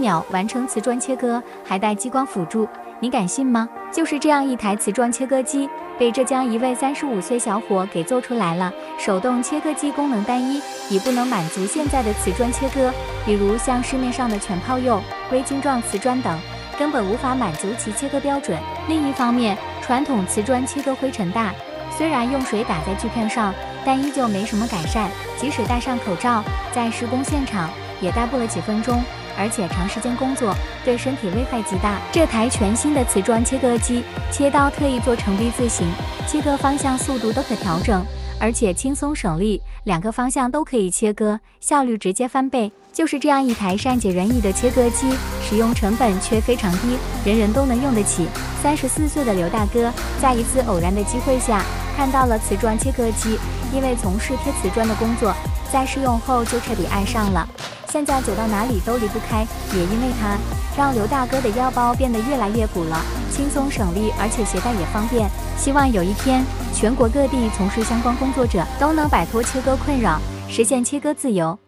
秒完成瓷砖切割，还带激光辅助，你敢信吗？就是这样一台瓷砖切割机，被浙江一位三十五岁小伙给做出来了。手动切割机功能单一，已不能满足现在的瓷砖切割，比如像市面上的全泡釉、微晶状瓷砖等，根本无法满足其切割标准。另一方面，传统瓷砖切割灰尘大，虽然用水打在锯片上，但依旧没什么改善。即使戴上口罩，在施工现场也待不了几分钟。而且长时间工作对身体危害极大。这台全新的瓷砖切割机，切刀特意做成 V 字形，切割方向速度都可调整，而且轻松省力，两个方向都可以切割，效率直接翻倍。就是这样一台善解人意的切割机，使用成本却非常低，人人都能用得起。三十四岁的刘大哥，在一次偶然的机会下看到了瓷砖切割机，因为从事贴瓷砖的工作，在试用后就彻底爱上了。现在走到哪里都离不开，也因为它，让刘大哥的腰包变得越来越鼓了，轻松省力，而且携带也方便。希望有一天，全国各地从事相关工作者都能摆脱切割困扰，实现切割自由。